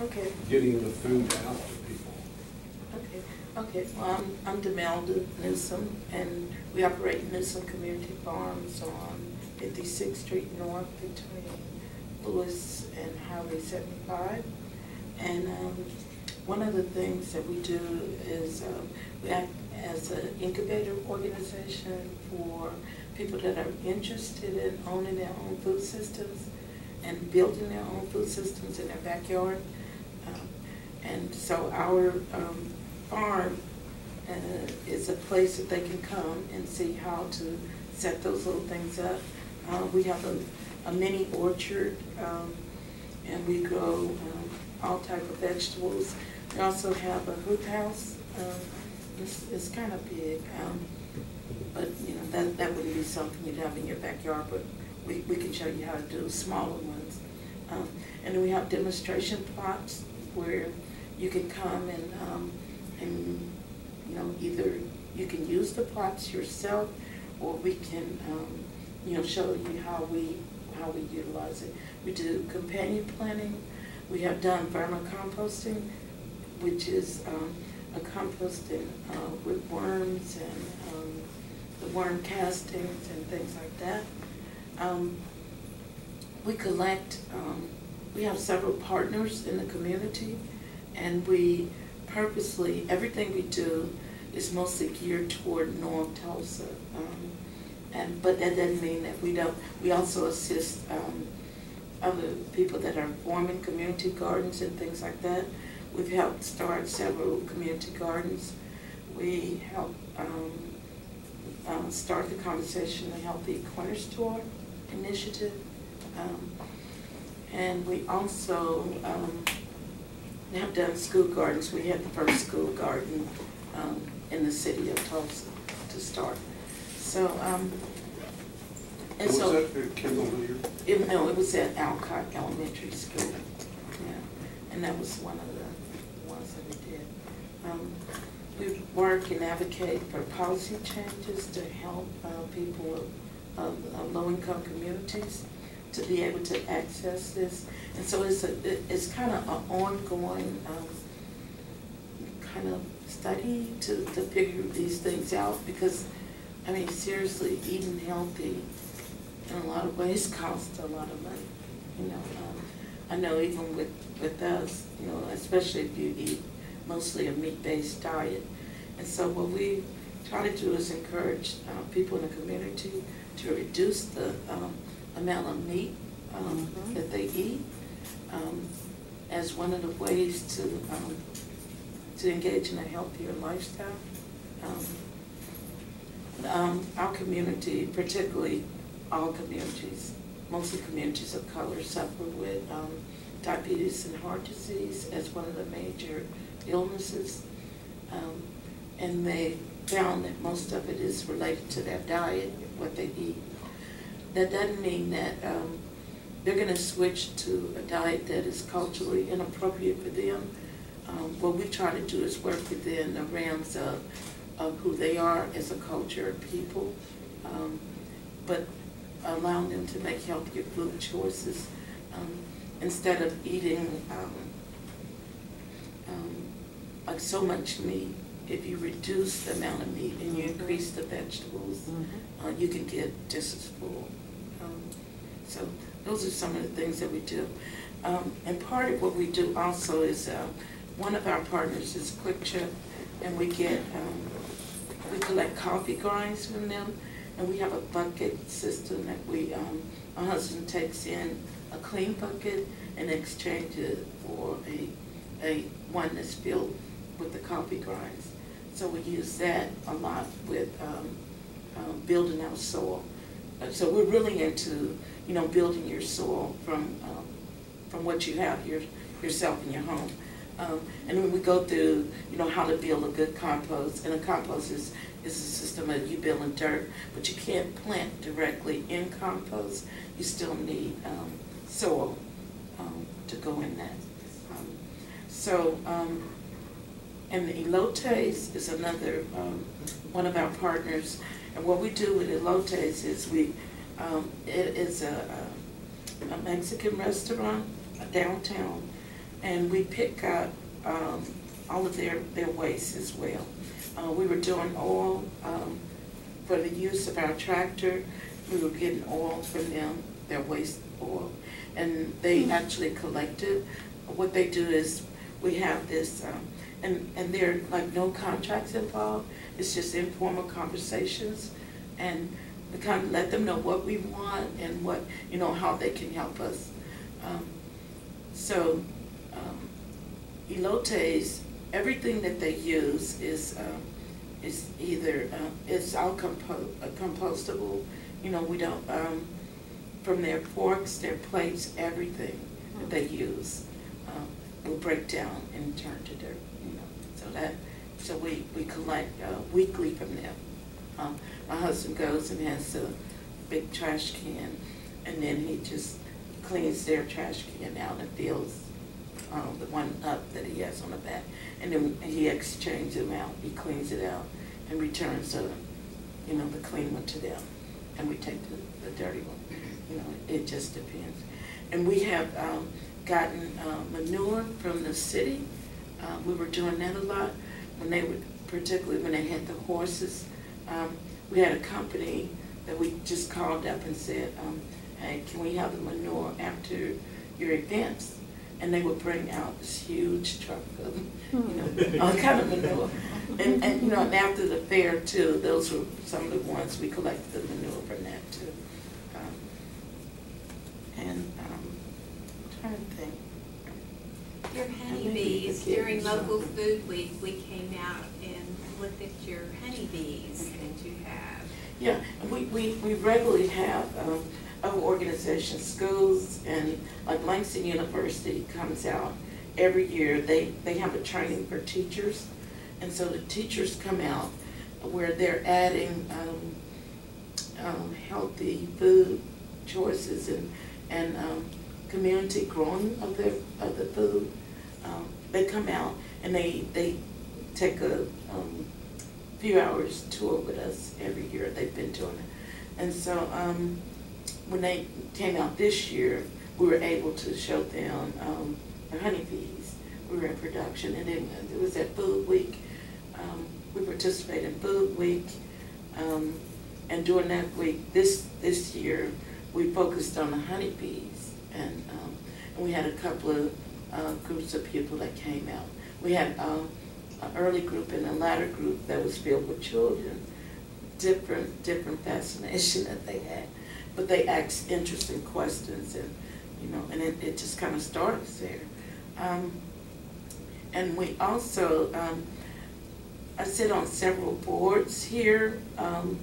Okay, getting the food out to people. okay, okay. Well, I'm, I'm Demalda Newsome, and we operate Newsome Community Farms on Fifty-Sixth Street North between Lewis and Highway seventy-five. And, um, one of the things that we do is, um, we act as an incubator organization for people that are interested in owning their own food systems and building their own food systems in their backyard. And so our um, farm uh, is a place that they can come and see how to set those little things up. Uh, We have a a mini orchard, um, and we grow um, all type of vegetables. We also have a hoop house. um, It's, it's kind of big, um, but, you know, that, that wouldn't be something you'd have in your backyard, but we, we can show you how to do smaller ones. Um, And then we have demonstration plots where you can come and, um, and, you know, either you can use the plots yourself, or we can, um, you know, show you how we, how we utilize it. We do companion planting, we have done vermicomposting, which is, um, a composting, uh, with worms and, um, the worm castings and things like that. Um, we collect, um, we have several partners in the community, and we purposely, everything we do is mostly geared toward North Tulsa. Um, and, but that doesn't mean that we don't, we also assist, um, other people that are forming community gardens and things like that. We've helped start several community gardens. We help, um, um, start the conversation, the Healthy Corner Store initiative. Um, And we also um, have done school gardens. We had the first school garden um, in the city of Tulsa to start. So, um, and Was so. that at Kendall? It, no, it was at Alcott Elementary School, yeah, and that was one of the ones that we did. Um, We work and advocate for policy changes to help uh, people of, of low-income communities to be able to access this. And so it's a, it's kind of an ongoing, um, kind of study to, to figure these things out, because, I mean, seriously, eating healthy in a lot of ways costs a lot of money, you know. Um, I know even with, with us, you know, especially if you eat mostly a meat-based diet. And so what we try to do is encourage uh, people in the community to reduce the um, amount of meat um, Mhm. that they eat um, as one of the ways to, um, to engage in a healthier lifestyle. Um, um, our community, particularly all communities, mostly communities of color, suffer with um, diabetes and heart disease as one of the major illnesses. Um, and they found that most of it is related to their diet, what they eat. That doesn't mean that um, they're going to switch to a diet that is culturally inappropriate for them. Um, what we try to do is work within the realms of, of who they are as a culture of people, um, but allowing them to make healthier food choices um, instead of eating um, um, like so much meat. If you reduce the amount of meat and you increase the vegetables, Mhm. uh, you can get just as full. So those are some of the things that we do. Um, And part of what we do also is, uh, one of our partners is QuikTrip, and we get, um, we collect coffee grinds from them, and we have a bucket system that we, um, my husband takes in a clean bucket and exchanges it for a, a, one that's filled with the coffee grinds. So we use that a lot with, um, um, building our soil. Uh, So we're really into, you know, building your soil from, um, from what you have your, yourself in your home. Um, and when we go through, you know, how to build a good compost, and a compost is, is a system of you building dirt, but you can't plant directly in compost. You still need, um, soil, um, to go in that. Um, So, um, and the elotes is another, one of our partners. And what we do with elotes is we, um, it is a, a- a Mexican restaurant downtown. and we pick up, um, all of their, their waste as well. Uh, we were doing oil, um, for the use of our tractor, we were getting oil from them, their waste oil. And they actually collected, what they do is, we have this, um, and, and there are like no contracts involved, it's just informal conversations. And we kind of let them know what we want and what, you know, how they can help us. Um, So, um, elotes, everything that they use is, um, is either, uh, it's all compo- uh, compostable, you know, we don't, um, from their forks, their plates, everything that they use, um, will break down and turn to dirt, you know, so that, so we, we collect, uh, weekly from them. Um, my husband goes and has a big trash can, and then he just cleans their trash can out and fills, um, the one up that he has on the back. And then he exchanges them out, he cleans it out and returns the, you know, the clean one to them. And we take the, the dirty one, you know, it just depends. And we have, um, gotten, uh, manure from the city. Uh, we were doing that a lot when they would, particularly when they had the horses. Um, we had a company that we just called up and said, um, hey, can we have the manure after your events? And they would bring out this huge truck of, you know, all kind of manure. And, and, you know, and after the fair too, those were some of the ones, we collected the manure from that too. Um, And, um, I'm trying to think. Your honeybees, during local food week, we came out and looked your honeybees that you have. Yeah, we, we, we regularly have, um, other organizations, schools, and like Langston University comes out every year. They, they have a training for teachers, and so the teachers come out where they're adding, um, um, healthy food choices and, and, um, community growing of their, of the food. Um, they come out and they, they take a, um, few hours tour with us every year. They've been doing it. And so, um, when they came out this year, we were able to show them, um, the honeybees. We were in production and then it was at Food Week. Um, we participated in Food Week. Um, and during that week, this, this year, we focused on the honeybees. And, um, and we had a couple of, uh, groups of people that came out. We had, um, early group and a latter group that was filled with children. Different, different fascination that they had. But they asked interesting questions and, you know, and it, it just kind of starts there. Um, and we also, um, I sit on several boards here, um,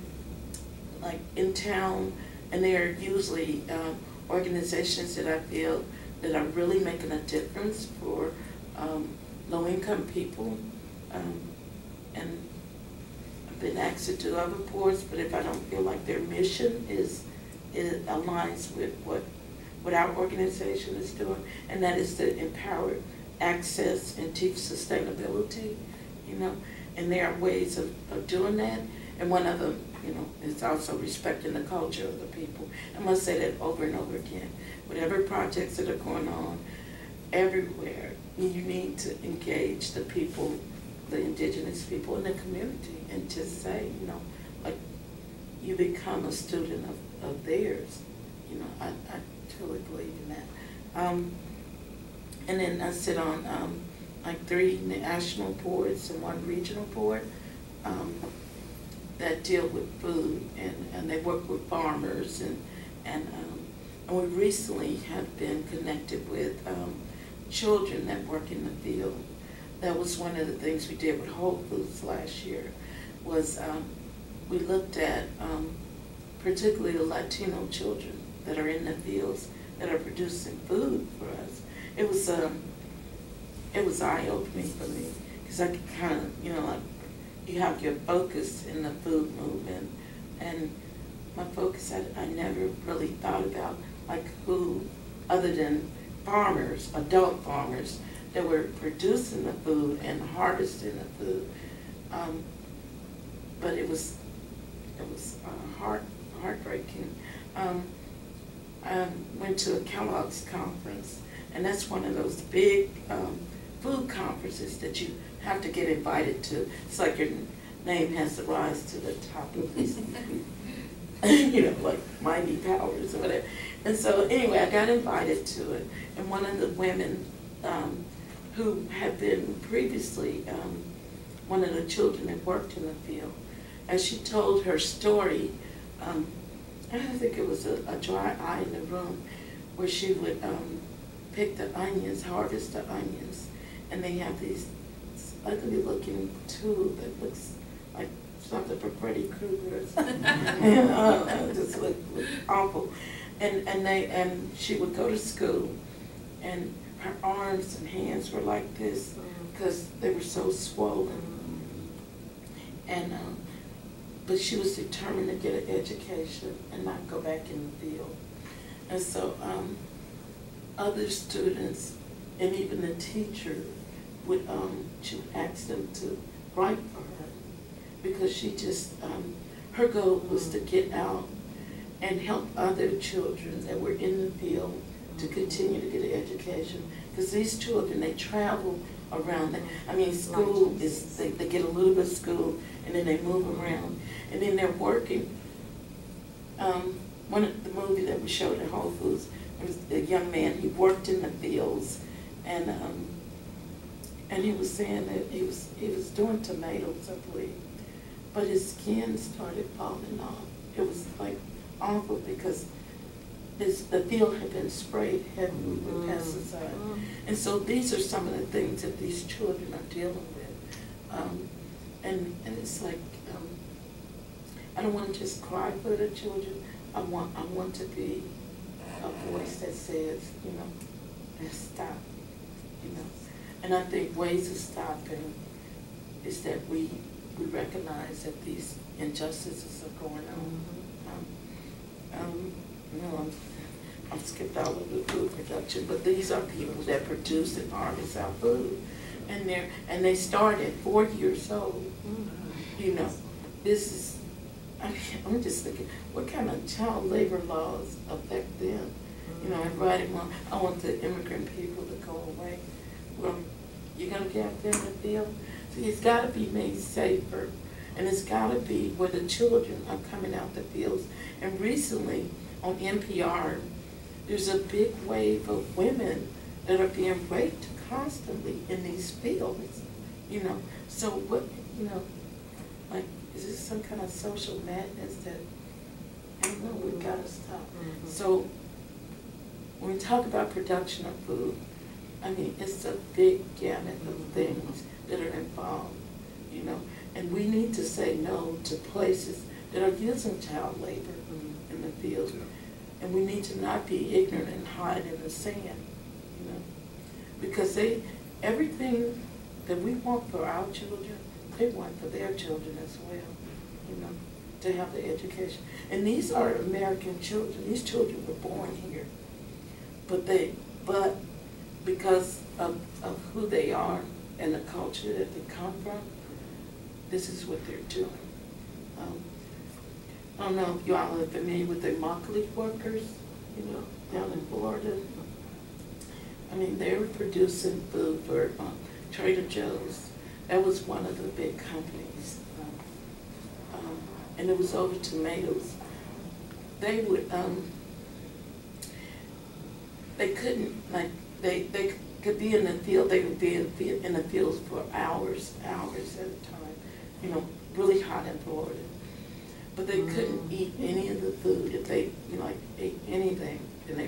like in town, and they are usually, um, organizations that I feel that are really making a difference for, um, low-income people. Um, and I've been asked to do other boards, but if I don't feel like their mission is, it aligns with what, what our organization is doing, and that is to empower access and teach sustainability, you know, and there are ways of, of doing that, and one of them, you know, is also respecting the culture of the people. I must say that over and over again, whatever projects that are going on, everywhere, you need to engage the people, the indigenous people in the community, and just say, you know, like, you become a student of, of theirs. You know, I, I totally believe in that. Um, and then I sit on, um, like three national boards and one regional board, um, that deal with food and, and they work with farmers and, and, um, and we recently have been connected with, um, children that work in the field. That was one of the things we did with Whole Foods last year, was, um, we looked at, um, particularly the Latino children that are in the fields that are producing food for us. It was, um, it was eye-opening for me, because I could kind of, you know, like, you have your focus in the food movement, and my focus, I, I never really thought about, like, who, other than farmers, adult farmers, that were producing the food and harvesting the food. Um, but it was, it was uh, heart, heartbreaking. Um, I went to a Kellogg's conference, And that's one of those big um, food conferences that you have to get invited to. It's like your name has to rise to the top of this, you know, like mighty powers or whatever. And so anyway, I got invited to it. And one of the women um, who had been previously, um, one of the children that worked in the field, as she told her story, um, I think it was a, a dry eye in the room, where she would um, pick the onions, harvest the onions, and they have these ugly looking tube that looks like something for Freddy Krueger. and uh, it just looked, looked awful. And and they and she would go to school, and her arms and hands were like this because they were so swollen. And um, but she was determined to get an education and not go back in the field. And so um, other students and even the teacher would, um, she would ask them to write for her because she just, um, her goal was to get out and help other children that were in the field to continue to get an education. Because these children, they travel around. The, I mean, school is, they, they get a little bit of school and then they move around. And then they're working. Um, one of the movie that we showed at Whole Foods, there was a young man, he worked in the fields and, um, and he was saying that he was, he was doing tomatoes, I believe, but his skin started falling off. It was like awful because this, the field had been sprayed heavily with pesticide. And so these are some of the things that these children are dealing with. Um, and, and it's like, um, I don't want to just cry for the children. I want, I want to be a voice that says, you know, let's stop, you know. And I think ways of stopping is that we, we recognize that these injustices are going on. Um, um, I'm skipped all of the food production, but these are people that produce and harvest our food. And they're, and they start at four years old, you know. This is, I mean, I'm just thinking, what kind of child labor laws affect them? You know, everybody want, I want the immigrant people to go away. Well, you're gonna get them the field? So it's gotta be made safer. And it's gotta be where the children are coming out the fields. And recently, on NPR, there's a big wave of women that are being raped constantly in these fields, you know. So what, you know, like, is this some kind of social madness that, I don't know, we've gotta stop. Mhm. So, when we talk about production of food, I mean, it's a big gamut of things that are involved, you know. And we need to say no to places that are using child labor in the field. And we need to not be ignorant and hide in the sand, you know. Because they, everything that we want for our children, they want for their children as well, you know, to have the education. And these are American children, these children were born here. But they, but because of, of who they are and the culture that they come from, this is what they're doing. Um, I don't know if you all are familiar with the Immokalee workers, you know, down in Florida. I mean, they were producing food for um, Trader Joe's. That was one of the big companies. Um, um, and it was over tomatoes. They would, um, they couldn't, like, they, they could be in the field, they would be in, in the fields for hours, hours at a time, you know, really hot in Florida. But they couldn't eat any of the food if they, you know, like, ate anything, and they,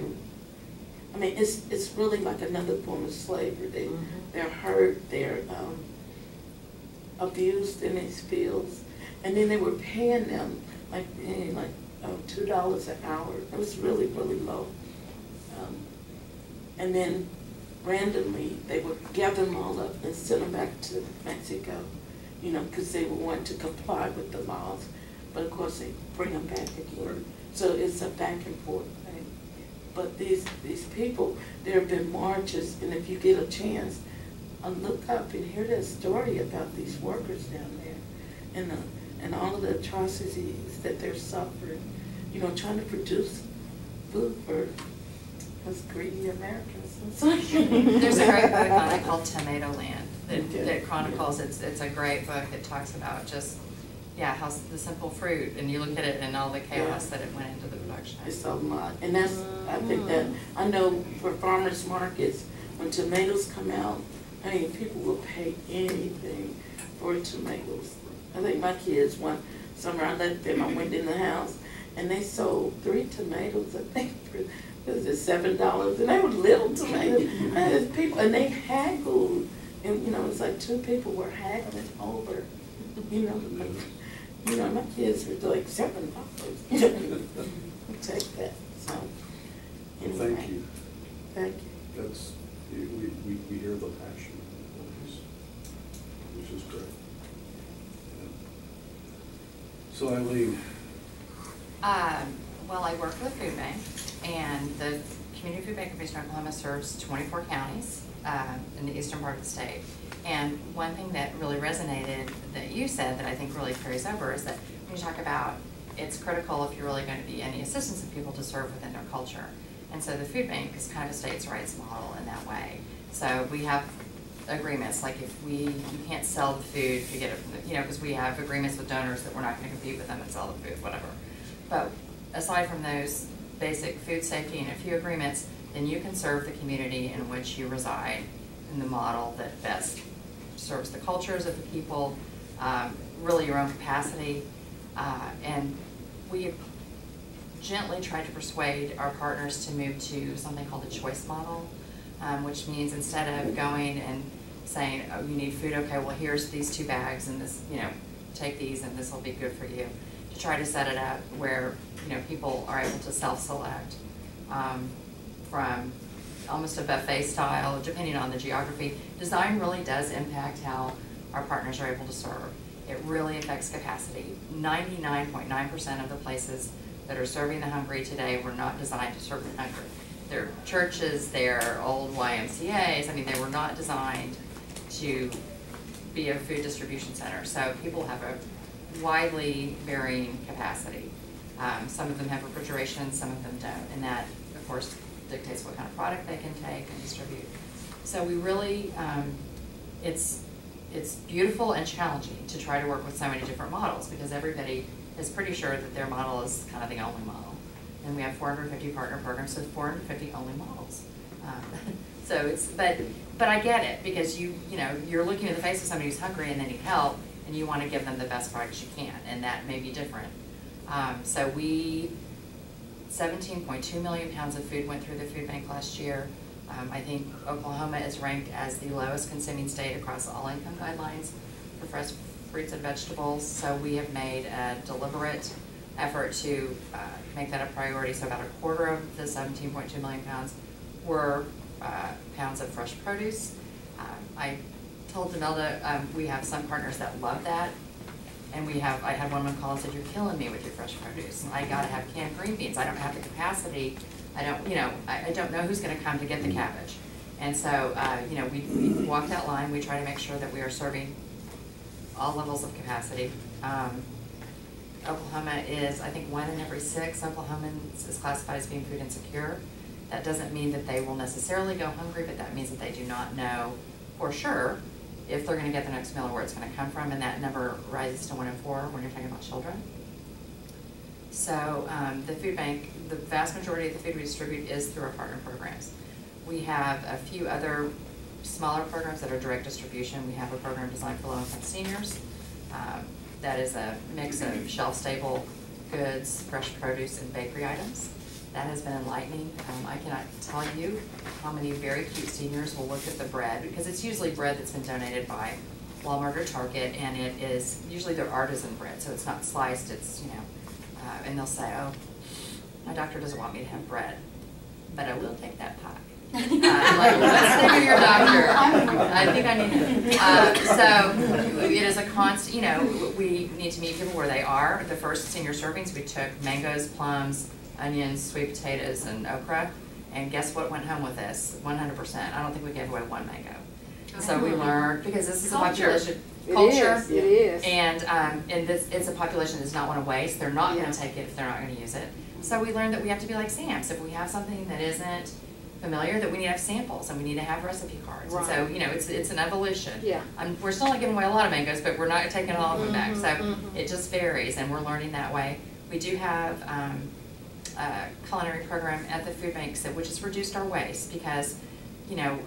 I mean, it's, it's really like another form of slavery. They, Mhm. they're hurt, they're, um, abused in these fields, and then they were paying them like, eh, like, uh, two dollars an hour. It was really, really low. Um, And then randomly, they would gather them all up and send them back to Mexico, you know, because they would want to comply with the laws. But of course, they bring them back again. So it's a back and forth thing. But these, these people, there have been marches, and if you get a chance, uh, look up and hear that story about these workers down there and, uh, and all of the atrocities that they're suffering, you know, trying to produce food for us greedy Americans. It's like- There's a great book on it called Tomatoland that, Okay. that chronicles, it's, it's a great book that talks about just, yeah, how the simple fruit, and you look at it and all the chaos Yeah. that it went into the production. It's a lot, and that's, I think that, I know for farmers markets, when tomatoes come out, I mean, people will pay anything for tomatoes. I think my kids, one summer, I left them, I went in the house, and they sold three tomatoes, I think, for, was it seven dollars, and they were little tomatoes. And people, and they haggled, and, you know, it's like two people were haggling over, you know, you know, my kids were like seven dollars. Take that, so. Well, anyway, thank you. Thank you. That's, we, we, we hear the passion, which is, which is great. Yeah. So Eileen, Um, well, I work for the food bank, and the Community Food Bank of Eastern Oklahoma serves twenty-four counties, um, in the eastern part of the state. And one thing that really resonated that you said that I think really carries over is that when you talk about it's critical if you're really going to be any assistance of people to serve within their culture. And so the food bank is kind of a states' rights model in that way. So we have agreements, like if we, you can't sell the food you get it from the, you know, because we have agreements with donors that we're not gonna compete with them and sell the food, whatever. But aside from those basic food safety and a few agreements, then you can serve the community in which you reside in the model that best serves the cultures of the people, um, really your own capacity. Uh, and we gently tried to persuade our partners to move to something called a choice model, um, which means instead of going and saying, oh, you need food, okay, well, here's these two bags and this, you know, take these and this will be good for you. To try to set it up where, you know, people are able to self-select, um, from almost a buffet style, depending on the geography. Design really does impact how our partners are able to serve. It really affects capacity. Ninety-nine point nine percent of the places that are serving the hungry today were not designed to serve the hungry. They're churches, they're old YMCA's, I mean, they were not designed to be a food distribution center. So people have a widely varying capacity. Um, some of them have refrigeration, some of them don't, and that, of course, dictates what kind of product they can take and distribute. So we really, um, it's, it's beautiful and challenging to try to work with so many different models, because everybody is pretty sure that their model is kind of the only model. And we have four hundred and fifty partner programs, so four hundred and fifty only models. Um, So it's, but, but I get it, because you, you know, you're looking in the face of somebody who's hungry and they need help, and you want to give them the best products you can, and that may be different. Um, so we, seventeen point two million pounds of food went through the food bank last year. Um, I think Oklahoma is ranked as the lowest consuming state across all income guidelines for fresh fruits and vegetables. So we have made a deliberate effort to, uh, make that a priority. So about a quarter of the seventeen point two million pounds were, uh, pounds of fresh produce. Um, I told Demalda, um, we have some partners that love that. And we have, I had one woman call and said, you're killing me with your fresh produce. I gotta have canned green beans. I don't have the capacity. I don't, you know, I, I don't know who's gonna come to get the cabbage. And so, uh, you know, we, we walk that line. We try to make sure that we are serving all levels of capacity. Um, Oklahoma is, I think, one in every six Oklahomans is classified as being food insecure. That doesn't mean that they will necessarily go hungry, but that means that they do not know for sure if they're gonna get the next meal or where it's gonna come from, and that number rises to one in four when you're talking about children. So, um, the food bank, the vast majority of the food we distribute is through our partner programs. We have a few other smaller programs that are direct distribution. We have a program designed for low-income seniors. Um, that is a mix of shelf-stable goods, fresh produce, and bakery items. That has been enlightening. Um, I cannot tell you how many very cute seniors will look at the bread, because it's usually bread that's been donated by Walmart or Target, and it is, usually they're artisan bread, so it's not sliced, it's, you know, uh, and they'll say, oh, my doctor doesn't want me to have bread, but I will take that pie. Uh, like, name of your doctor? I think I need it. Uh, so it is a constant, you know, we need to meet people where they are. The first senior servings, we took mangoes, plums, onions, sweet potatoes, and okra. And guess what went home with us? One hundred percent. I don't think we gave away one mango. So we learned, because this is a Culture. population, culture. is, it is. And, um, and this, it's a population that does not wanna waste, they're not Yeah. gonna take it if they're not gonna use it. So we learned that we have to be like Sam's, if we have something that isn't familiar that we need to have samples and we need to have recipe cards. And so, you know, it's, it's an evolution. Yeah. Um, we're still not giving away a lot of mangoes, but we're not taking all of them back, Mhm, so mhm. it just varies and we're learning that way. We do have, um, a culinary program at the food bank, that, which has reduced our waste because, you know,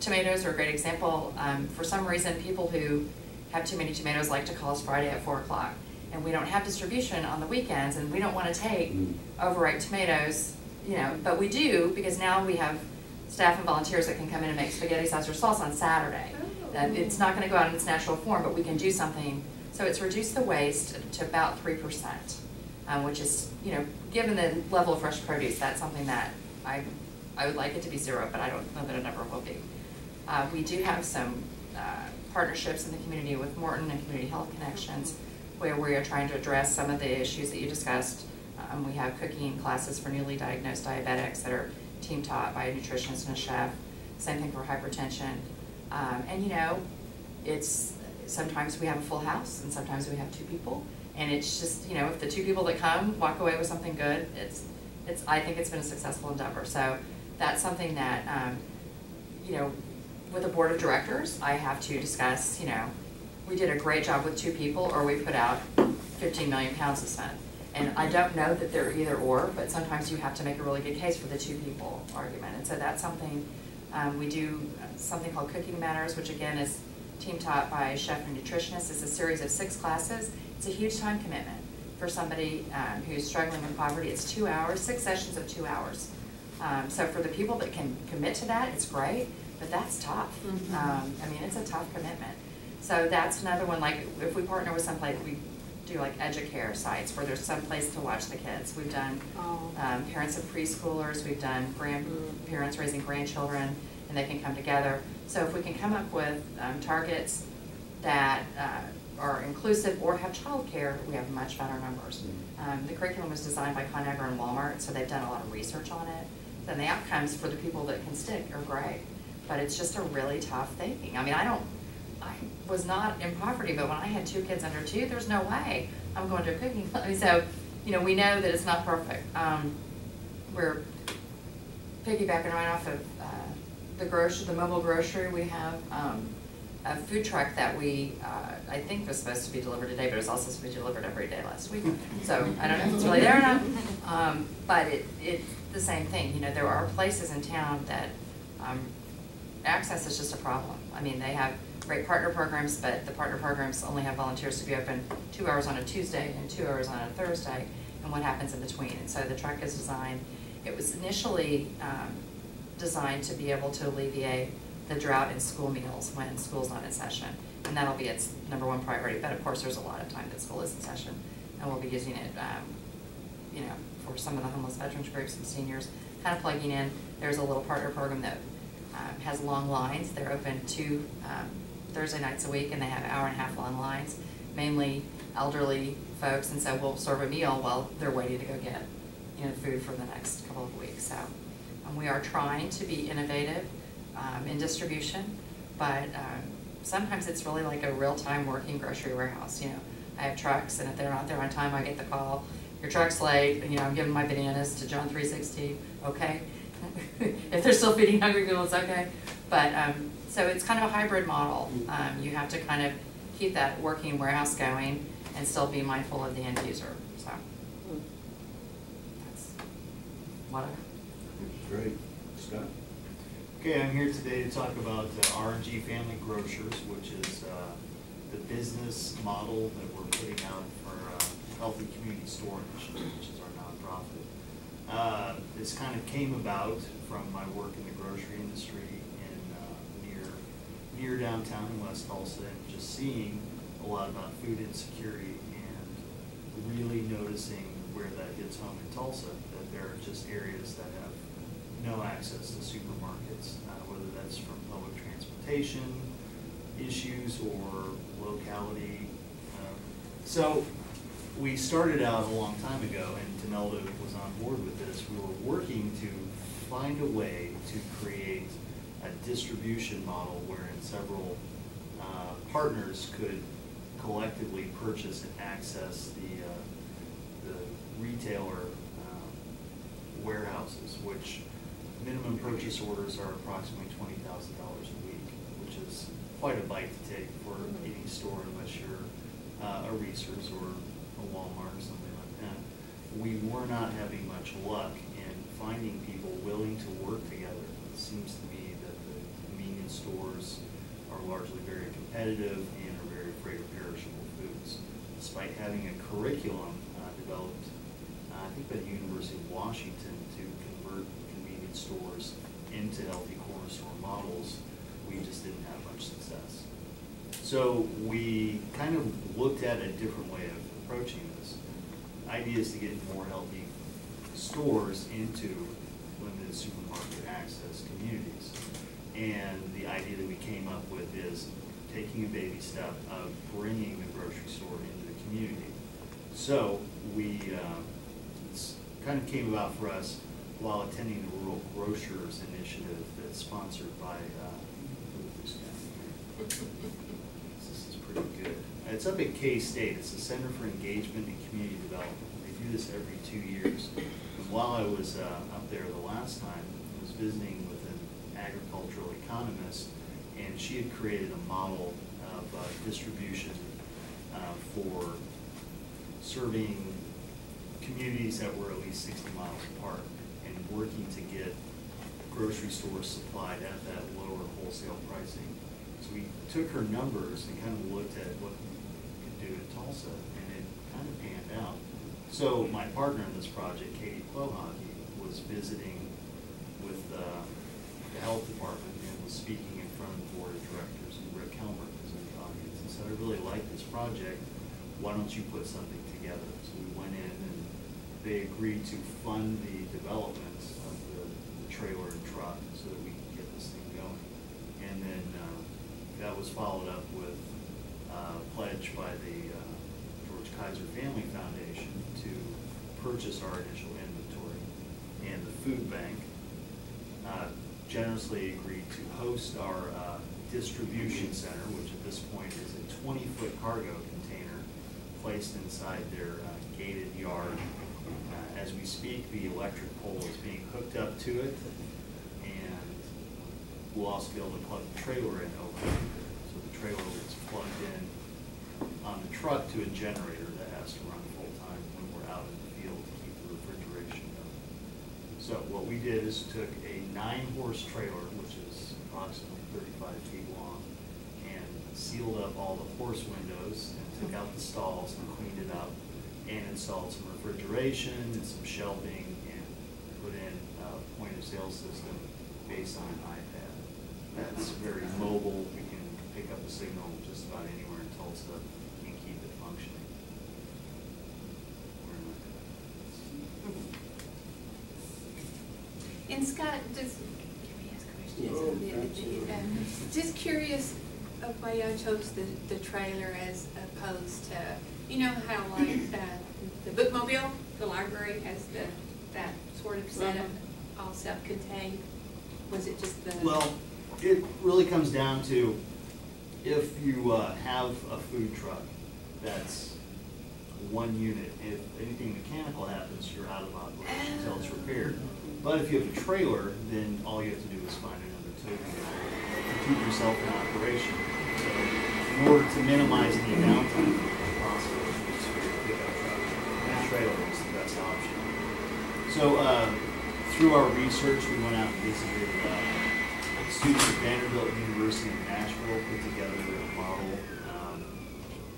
tomatoes are a great example. Um, for some reason, people who have too many tomatoes like to call us Friday at four o'clock. And we don't have distribution on the weekends and we don't wanna take Mm. overripe tomatoes, you know, but we do because now we have staff and volunteers that can come in and make spaghetti sauce or sauce on Saturday. That it's not gonna go out in its natural form, but we can do something. So it's reduced the waste to about three percent, um, which is, you know, given the level of fresh produce, that's something that I, I would like it to be zero, but I don't know that it ever will be. Uh, we do have some, uh, partnerships in the community with Morton and Community Health Connections, where we are trying to address some of the issues that you discussed. Um, we have cooking classes for newly diagnosed diabetics that are team taught by a nutritionist and a chef. Same thing for hypertension. Um, and you know, it's, sometimes we have a full house and sometimes we have two people. And it's just, you know, if the two people that come walk away with something good, it's, it's, I think it's been a successful endeavor. So that's something that, um, you know, with the board of directors, I have to discuss, you know, we did a great job with two people, or we put out fifteen million pounds of spent. And I don't know that they're either or, but sometimes you have to make a really good case for the two people argument. And so that's something, um, we do something called Cooking Matters, which again is team taught by chef and nutritionist. It's a series of six classes. It's a huge time commitment for somebody, um, who's struggling with poverty. It's two hours, six sessions of two hours. Um, so for the people that can commit to that, it's great, but that's tough. Mhm. Um, I mean, it's a tough commitment. So that's another one, like, if we partner with someplace, we do like educare sites where there's some place to watch the kids. We've done, Oh. um, parents of preschoolers, we've done grandparents raising grandchildren, and they can come together. So if we can come up with, um, targets that, uh, are inclusive or have childcare, we have much better numbers. Um, the curriculum was designed by Conagra and Walmart, so they've done a lot of research on it. Then the outcomes for the people that can stick are great, but it's just a really tough thing. I mean, I don't, I was not in poverty, but when I had two kids under two, there's no way I'm going to a cooking club. So, you know, we know that it's not perfect. Um, we're piggybacking right off of, uh, the grocery, the mobile grocery, we have, um, a food truck that we, uh, I think was supposed to be delivered today, but it was also supposed to be delivered every day last week. So I don't know if it's really there or not, um, but it, it's the same thing, you know, there are places in town that, um, access is just a problem. I mean, they have great partner programs, but the partner programs only have volunteers to be open two hours on a Tuesday and two hours on a Thursday, and what happens in between. And so the truck is designed, it was initially um, designed to be able to alleviate the drought in school meals when school's not in session. And that'll be its number one priority, but of course, there's a lot of time that school is in session, and we'll be using it, um, you know, for some of the homeless veterans groups and seniors, kind of plugging in. There's a little partner program that um, has long lines. They're open two um, Thursday nights a week, and they have hour and a half long lines, mainly elderly folks, and so we'll serve a meal while they're waiting to go get, you know, food for the next couple of weeks. So um, we are trying to be innovative um, in distribution, but um, sometimes it's really like a real-time working grocery warehouse, you know. I have trucks, and if they're not there on time, I get the call, your truck's late, you know, I'm giving my bananas to John three sixty, okay? If they're still feeding hungry people, it's okay. But, um, so it's kind of a hybrid model. Um, you have to kind of keep that working warehouse going and still be mindful of the end user, so. That's what I, Great. Scott? Okay, I'm here today to talk about uh, R and G Family Grocers, which is uh, the business model that we're putting out for uh, Healthy Community Initiative, which is our nonprofit. Uh, This kind of came about from my work in the grocery industry in uh, near, near downtown in West Tulsa, and just seeing a lot about food insecurity and really noticing where that hits home in Tulsa, that there are just areas that have no access to supermarkets, uh, whether that's from public transportation issues or locality. um, So we started out a long time ago, and Demalda was on board with this. We were working to find a way to create a distribution model wherein several uh, partners could collectively purchase and access the, uh, the retailer um, warehouses, which minimum purchase orders are approximately twenty thousand dollars a week, which is quite a bite to take for any store unless you're uh, a Reasor's or a Walmart or something like that. We were not having much luck in finding people willing to work together. It seems to me that the convenience stores are largely very competitive and are very afraid of perishable foods. Despite having a curriculum uh, developed, uh, I think by the University of Washington to stores into healthy corner store models, we just didn't have much success. So we kind of looked at a different way of approaching this. Idea is to get more healthy stores into limited supermarket access communities. And the idea that we came up with is taking a baby step of bringing the grocery store into the community. So we, uh, it's kind of came about for us while attending the Rural Grocers Initiative that's sponsored by, uh, this is pretty good. It's up at K-State, it's the Center for Engagement and Community Development. They do this every two years. And while I was uh, up there the last time, I was visiting with an agricultural economist, and she had created a model of uh, distribution uh, for serving communities that were at least sixty miles apart working to get grocery stores supplied at that lower wholesale pricing. So we took her numbers and kind of looked at what we could do in Tulsa, and it kind of panned out. So my partner in this project, Katie Plohocky, was visiting with uh, the health department and was speaking in front of the board of directors, and Rick Helmer was in the audience, and said, I really like this project, why don't you put something together? So we went in they agreed to fund the development of the the trailer and truck so that we could get this thing going. And then, uh, that was followed up with uh, a pledge by the uh, George Kaiser Family Foundation to purchase our initial inventory. And the food bank uh, generously agreed to host our distribution center, which at this point is a twenty-foot cargo container placed inside their uh, gated yard. As we speak, the electric pole is being hooked up to it, and we'll also be able to plug the trailer in over. So the trailer is plugged in on the truck to a generator that has to run full-time when we're out in the field to keep the refrigeration going. So what we did is took a nine-horse trailer, which is approximately thirty-five feet long, and sealed up all the horse windows and took out the stalls and cleaned it up and installed some refrigeration and some shelving and put in a point-of-sale system based on an iPad. That's very mobile, we can pick up a signal just about anywhere in Tulsa and keep it functioning. Where? And Scott, just, can we ask questions? Oh. Just curious of why y'all chose the, the trailer as opposed to, you know how like, uh, the bookmobile, the library has the, that sort of setup, all self-contained? Was it just the? Well, it really comes down to if you uh, have a food truck that's one unit, if anything mechanical happens, you're out of operation until it's repaired. But if you have a trailer, then all you have to do is find another tow to keep yourself in operation. So in order to minimize the downtime if possible, just figure a pickup truck and a trailer is the best option. So, uh, through our research, we went out and visited, uh, students at Vanderbilt University in Nashville, put together a model, um,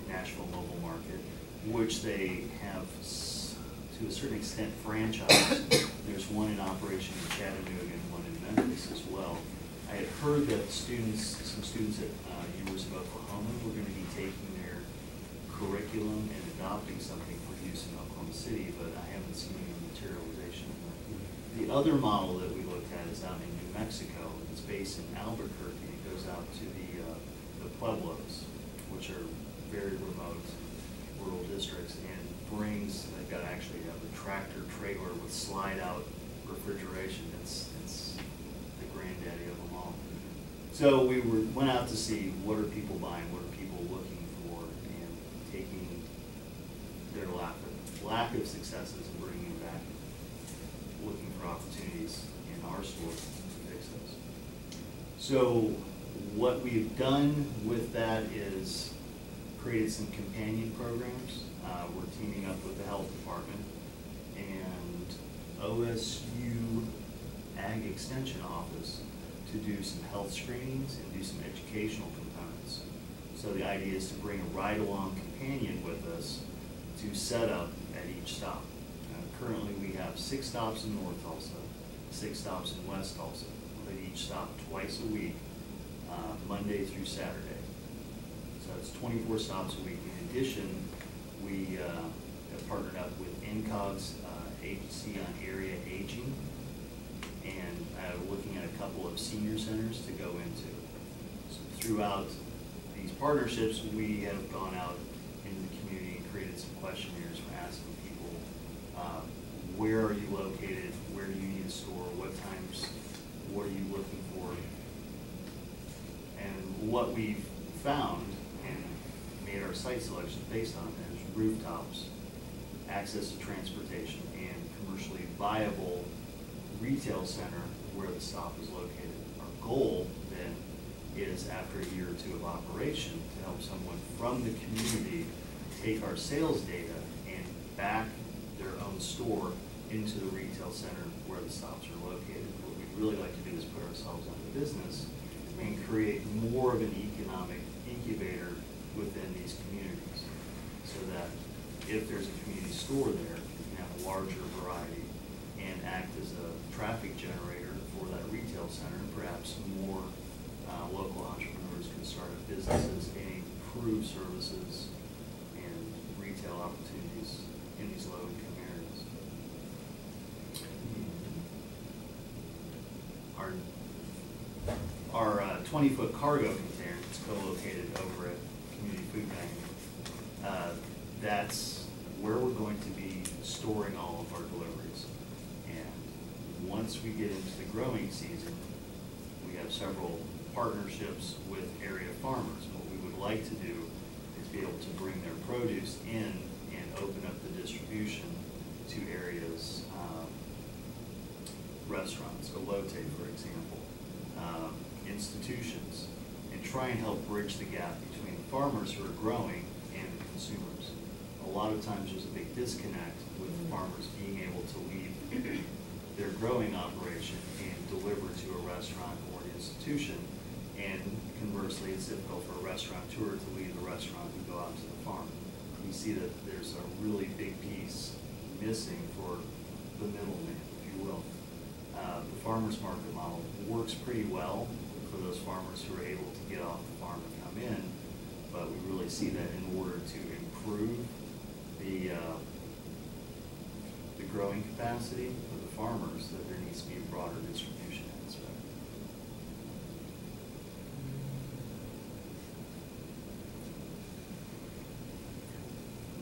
Nashville Mobile Market, which they have, to a certain extent, franchised. There's one in operation in Chattanooga and one in Memphis as well. I had heard that students, some students at, uh, University of Oklahoma were gonna be taking their curriculum and adopting something for use in Oklahoma City, but I haven't seen any materialization. The other model that we looked at is out in New Mexico. It's based in Albuquerque. It goes out to the, uh, the Pueblos, which are very remote rural districts, and brings, they've got actually a tractor trailer with slide-out refrigeration. It's, it's the granddaddy of them all. So we were, went out to see what are people buying, what are people looking for, and taking their of, successes and bringing them back, looking for opportunities in our store to fix those. So what we've done with that is created some companion programs. Uh, we're teaming up with the health department and OSU Ag Extension Office to do some health screenings and do some educational components. So the idea is to bring a ride-along companion with us to set up each stop. Uh, Currently, we have six stops in North Tulsa, six stops in West Tulsa. At each stop twice a week, uh, Monday through Saturday. So it's twenty-four stops a week. In addition, we uh, have partnered up with INCOG's uh, Agency on Area Aging and uh, looking at a couple of senior centers to go into. So Throughout these partnerships, we have gone out into the community and created some questionnaires for asking uh, where are you located? Where do you need a store? What times? What are you looking for? And what we've found and made our site selection based on is rooftops, access to transportation, and commercially viable retail center where the stop is located. Our goal then is after a year or two of operation to help someone from the community take our sales data and back their own store into the retail center where the stops are located. What we'd really like to do is put ourselves of business and create more of an economic incubator within these communities. So that if there's a community store there, you can have a larger variety and act as a traffic generator for that retail center. and Perhaps more uh, local entrepreneurs can start up businesses and improve services and retail opportunities in these low-income areas. Our, our uh, twenty-foot cargo container that's co-located over at Community Food Bank, uh, that's where we're going to be storing all of our deliveries. And once we get into the growing season, we have several partnerships with area farmers. What we would like to do is be able to bring their produce in and open up the distribution to areas, um, restaurants, Elote, for example, um, institutions, and try and help bridge the gap between the farmers who are growing and the consumers. A lot of times there's a big disconnect with farmers being able to leave their growing operation and deliver to a restaurant or an institution. And conversely, it's difficult for a restaurateur to leave the restaurant and go out to the farm. We see that there's a really big piece missing for the middleman, if you will. Uh, the farmer's market model works pretty well for those farmers who are able to get off the farm and come in, but we really see that in order to improve the, uh, the growing capacity of the farmers, that there needs to be a broader distribution aspect.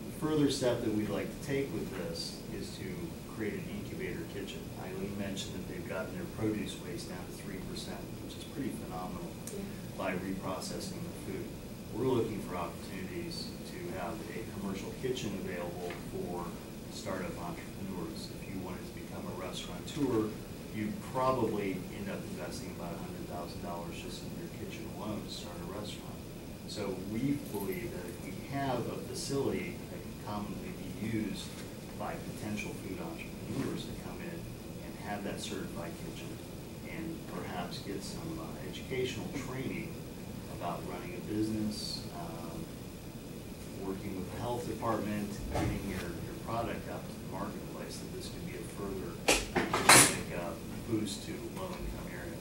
The further step that we'd like to take with this is to create an incubator kitchen. Eileen mentioned that they've gotten their produce waste down to three percent, which is pretty phenomenal by reprocessing the food. We're looking for opportunities to have a commercial kitchen available for startup entrepreneurs. If you wanted to become a restaurateur, you'd probably end up investing about hundred thousand dollars just in your kitchen alone to start a restaurant. So we believe that if we have a facility that can commonly be used by potential food entrepreneurs to come in and have that certified kitchen and perhaps get some uh, educational training about running a business, um, working with the health department, getting your, your product out to the marketplace, that this could be a further economic uh, boost to low-income area.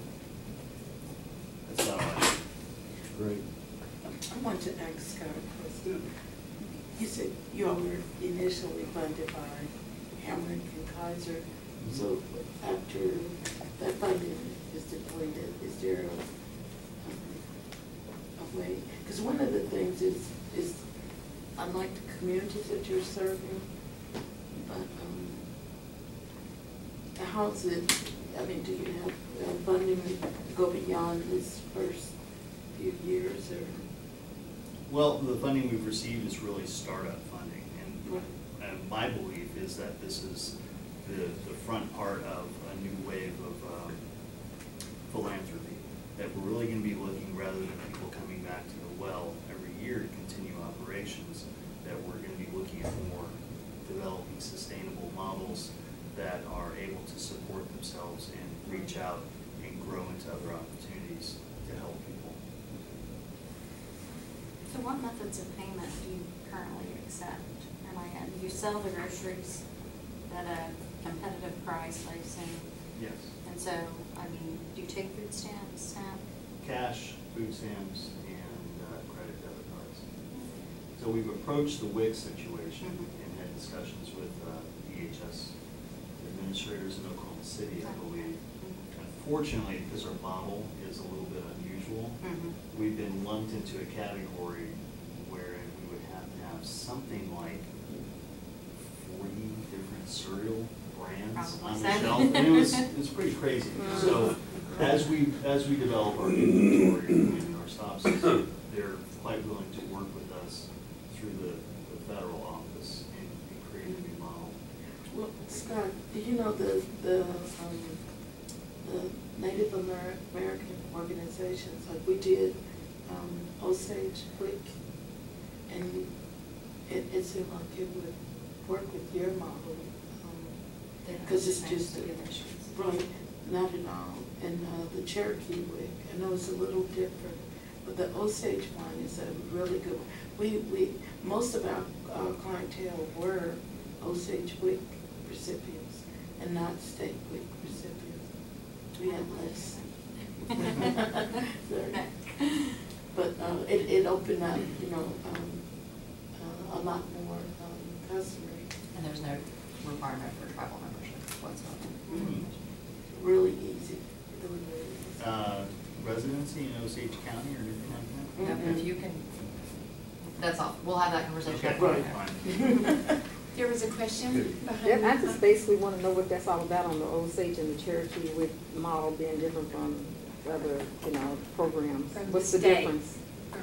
That's all I Great. I want to ask Scott a question. You said you all were initially funded by Hamrick and Kaiser. So after that funding is depleted, is there a, a way? Because one of the things is, is unlike the communities that you're serving, but, um, how's it, I mean, do you have uh, funding to go beyond this first few years or? Well, the funding we've received is really startup funding, and, Right. and my belief is that this is the, the front part of a new wave of um, philanthropy. That we're really gonna be looking, rather than people coming back to the well every year to continue operations, that we're gonna be looking at more developing sustainable models that are able to support themselves and reach out and grow into other opportunities to help people. So what methods of payment do you currently accept? Am I, you sell the groceries at a competitive price, I assume? Yes. And so, I mean, do you take food stamps, SNAP? Cash, food stamps, and uh, credit debit cards. So we've approached the WIC situation Mhm. and had discussions with uh, DHS administrators in Oklahoma City, I believe. Unfortunately, because our model is a little bit unusual, Mhm. we've been lumped into a category wherein we would have to have something like forty different cereal brands on the shelf. And it was, it was pretty crazy. So as we, as we develop our inventory and our stop system, they're quite willing to work with us through the, the federal office and and create a new model. Well, Scott, do you know the, the, um, the Native Amer- American organizations, like we did, um, Osage WIC, and it, it seemed like it would work with your model, They're um, not cause it's just, a- right, not at all. And, uh, the Cherokee WIC, I know it's a little different, but the Osage one is a really good one. We, we, most of our, our clientele were Osage WIC recipients and not state WIC recipients. We had less. But, uh, it, it opened up, you know, um, uh, a lot more, um, customers, And there's no requirement for tribal membership whatsoever. Mhm. Really easy, really, really easy. Uh, Residency in Osage County or anything like that? Yeah, If you can, that's all, we'll have that conversation. Okay, Right. fine. There was a question behind. Yeah, I just basically want to know what that's all about on the Osage and the Cherokee with model being different from other, you know, programs. From What's the state. difference?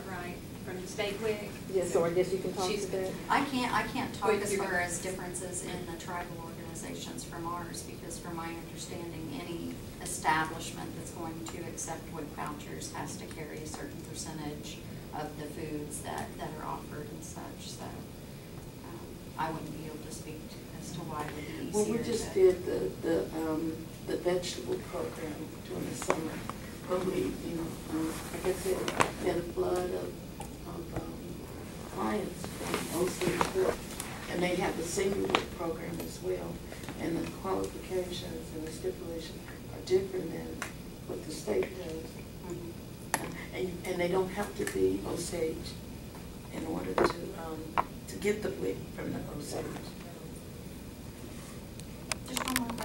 Right, from the state WIC. Yeah, so I guess you can talk She's to that. I can't, I can't talk as far as differences in the tribal organizations from ours, because from my understanding, any establishment that's going to accept WIC vouchers has to carry a certain percentage of the foods that, that are offered and such, so, um, I wouldn't be able to speak to- as to why it would be Well, we just to- did the, the, um, the vegetable program during the summer, we, you know, um, like I said, we had a flood of, of, um, clients from Osage and they have the senior program as well, and the qualifications and the stipulations are different than what the state does. Mhm. And, and they don't have to be Osage in order to, um, to get the WIC from the Osage. Just one more